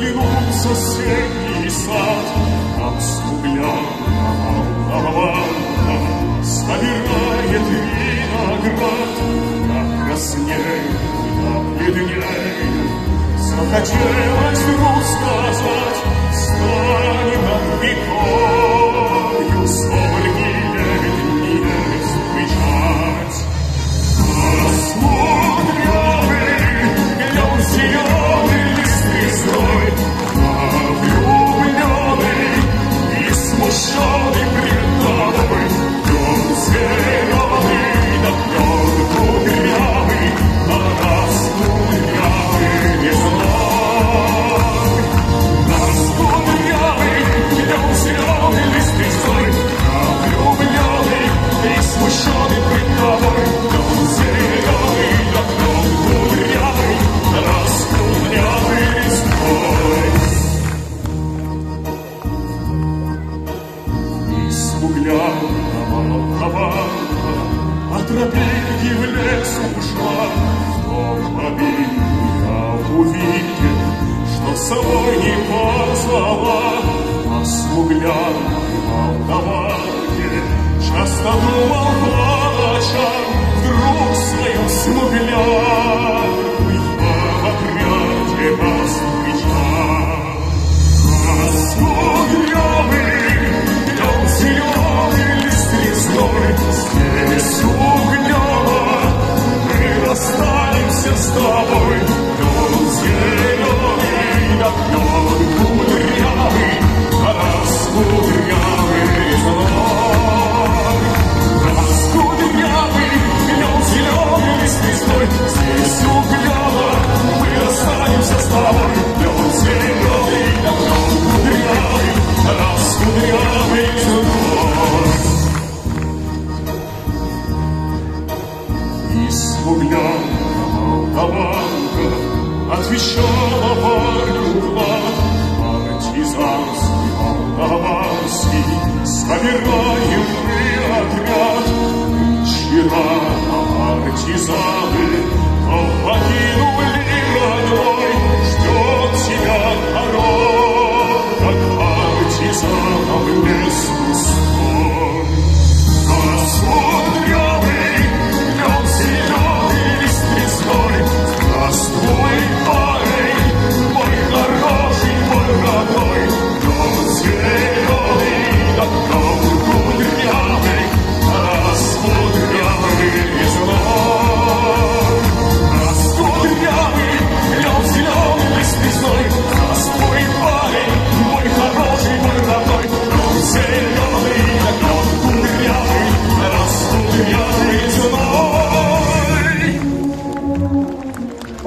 взглянул в соседний сад, Там смуглянка волновалка Собирает виноград, Я краснею, я бледнею, Захотелось вдруг сказать, Станем над рекою, Смуглянка волновалка От тропинки в лес ушла, В том обиде я увидел, Что с собой не позвала, А смуглянка волновалке Часто думал мы расстанемся с тобой. Дом зеленый, да Собираем мы отряд Вчера партизаны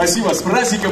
Спасибо, с праздником!